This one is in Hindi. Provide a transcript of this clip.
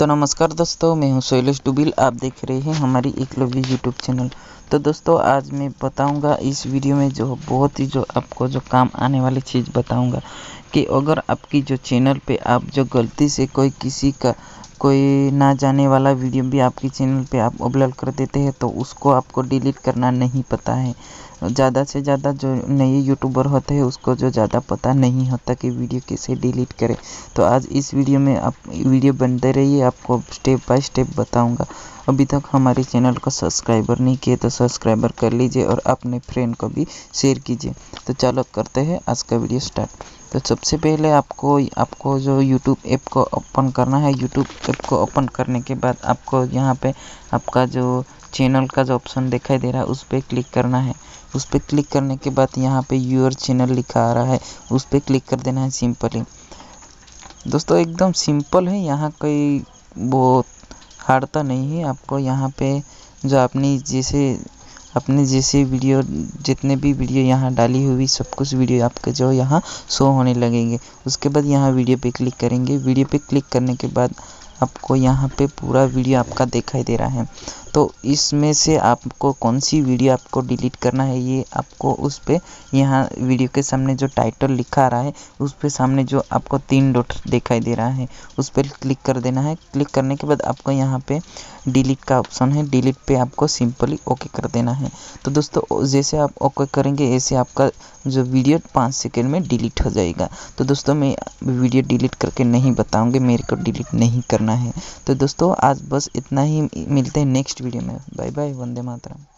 तो नमस्कार दोस्तों, मैं हूँ शैलेश डुबिल। आप देख रहे हैं हमारी एक एकलव्य यूट्यूब चैनल तो दोस्तों, आज मैं बताऊँगा इस वीडियो में जो बहुत ही जो आपको जो काम आने वाली चीज़ बताऊँगा कि अगर आपकी जो चैनल पे आप जो गलती से कोई किसी का कोई ना जाने वाला वीडियो भी आपकी चैनल पे आप अपलोड कर देते हैं तो उसको आपको डिलीट करना नहीं पता है। ज़्यादा से ज़्यादा जो नए यूट्यूबर होते हैं, उसको जो ज़्यादा पता नहीं होता कि वीडियो कैसे डिलीट करें। तो आज इस वीडियो में आप, वीडियो बनते रहिए, आपको स्टेप बाय स्टेप बताऊँगा। अभी तक हमारे चैनल को सब्सक्राइबर नहीं किए तो सब्सक्राइबर कर लीजिए और अपने फ्रेंड को भी शेयर कीजिए। तो चलो करते हैं आज का वीडियो स्टार्ट। तो सबसे पहले आपको आपको जो यूट्यूब ऐप को ओपन करना है यूट्यूब ऐप को ओपन करने के बाद आपको यहाँ पे आपका जो चैनल का जो ऑप्शन दिखाई दे रहा है, उस पर क्लिक करना है। उस पर क्लिक करने के बाद यहाँ पे यूर चैनल लिखा आ रहा है, उस पर क्लिक कर देना है सिंपली दोस्तों, एकदम सिंपल है, यहाँ कोई बहुत हार्ड तो नहीं है। आपको यहाँ पे जो आपने जैसे अपने जैसे वीडियो, जितने भी वीडियो यहाँ डाली हुई, सब कुछ वीडियो आपके जो यहाँ शो होने लगेंगे। उसके बाद यहाँ वीडियो पे क्लिक करेंगे। वीडियो पे क्लिक करने के बाद आपको यहाँ पे पूरा वीडियो आपका दिखाई दे रहा है। तो इसमें से आपको कौन सी वीडियो आपको डिलीट करना है, ये आपको उस पर यहाँ वीडियो के सामने जो टाइटल लिखा आ रहा है, उस पर सामने जो आपको तीन डॉट दिखाई दे रहा है, उस पर क्लिक कर देना है। क्लिक करने के बाद आपको यहाँ पे डिलीट का ऑप्शन है। डिलीट पे आपको सिंपली ओके कर देना है। तो दोस्तों, जैसे आप ओके करेंगे, ऐसे आपका जो वीडियो पाँच सेकेंड में डिलीट हो जाएगा। तो दोस्तों, मैं वीडियो डिलीट करके नहीं बताऊँगी, मेरे को डिलीट नहीं करना है। तो दोस्तों, आज बस इतना ही। मिलते हैं नेक्स्ट वीडियो में। Bye bye Vande Mataram.